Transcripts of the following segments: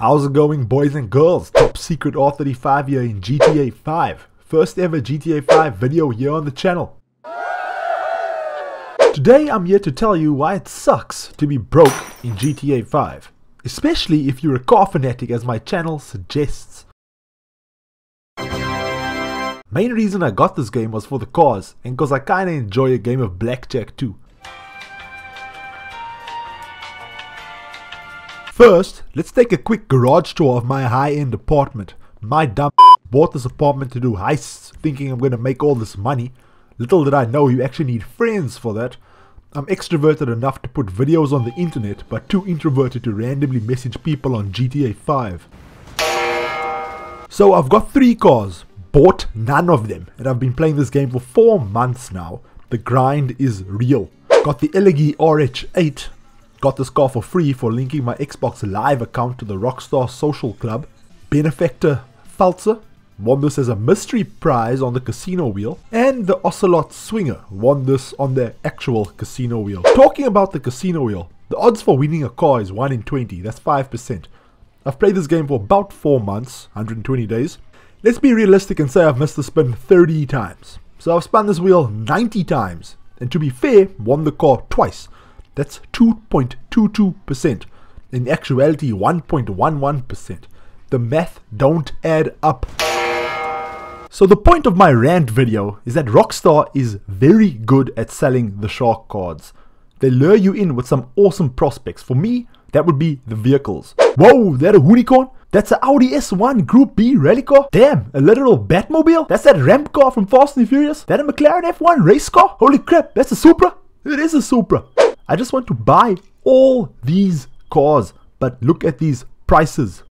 How's it going boys and girls? Top secret R35 here in GTA 5. First ever GTA 5 video here on the channel. Today I'm here to tell you why it sucks to be broke in GTA 5. Especially if you're a car fanatic as my channel suggests. Main reason I got this game was for the cars and cause I kinda enjoy a game of blackjack too. First, let's take a quick garage tour of my high-end apartment. My dumb bought this apartment to do heists, thinking I'm gonna make all this money. Little did I know you actually need friends for that. I'm extroverted enough to put videos on the internet, but too introverted to randomly message people on GTA 5. So I've got three cars, bought none of them, and I've been playing this game for four months now. The grind is real. Got the Elegy RH8, Got this car for free for linking my Xbox Live account to the Rockstar Social Club. Benefactor Feltzer won this as a mystery prize on the casino wheel. And the Ocelot Swinger won this on the actual casino wheel. Talking about the casino wheel, the odds for winning a car is 1 in 20, that's 5%. I've played this game for about 4 months, 120 days. Let's be realistic and say I've missed the spin 30 times. So I've spun this wheel 90 times. And to be fair, won the car twice. That's 2.22%. In actuality, 1.11%. The math don't add up. So the point of my rant video is that Rockstar is very good at selling the shark cards. They lure you in with some awesome prospects. For me, that would be the vehicles. Whoa, that a unicorn? That's an Audi S1 Group B rally car? Damn, a literal Batmobile? That's that ramp car from Fast and Furious? That a McLaren F1 race car? Holy crap, that's a Supra? It is a Supra. I just want to buy all these cars, but look at these prices.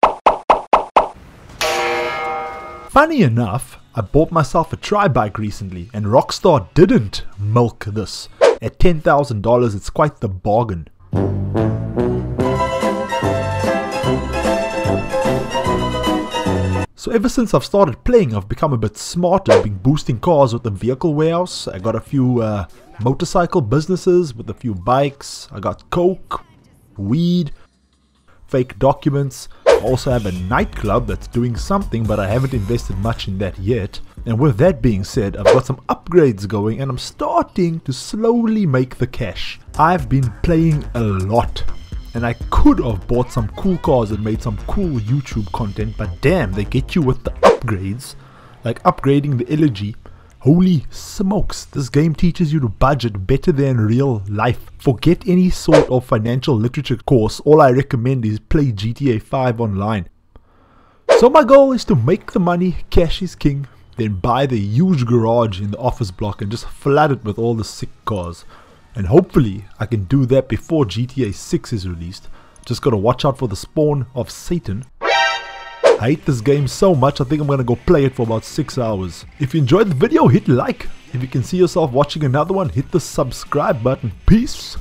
Funny enough, I bought myself a tri bike recently, and Rockstar didn't milk this. At $10,000, it's quite the bargain. So ever since I've started playing, I've become a bit smarter. I've been boosting cars with the vehicle warehouse. I got a few uh, motorcycle businesses with a few bikes. I got coke, weed, fake documents. I also have a nightclub that's doing something, but I haven't invested much in that yet. And with that being said, I've got some upgrades going and I'm starting to slowly make the cash. I've been playing a lot and I could have bought some cool cars and made some cool YouTube content, but damn, they get you with the upgrades, like upgrading the Elegy. Holy smokes, this game teaches you to budget better than real life. Forget any sort of financial literature course, all I recommend is play GTA 5 online. So my goal is to make the money, cash is king, then buy the huge garage in the office block and just flood it with all the sick cars. And hopefully I can do that before GTA 6 is released. Just gotta watch out for the spawn of Satan. I hate this game so much I think I'm gonna go play it for about 6 hours. If you enjoyed the video hit like. If you can see yourself watching another one hit the subscribe button. Peace.